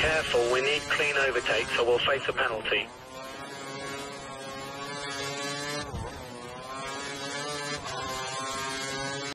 Careful, we need clean overtakes, or we'll face a penalty.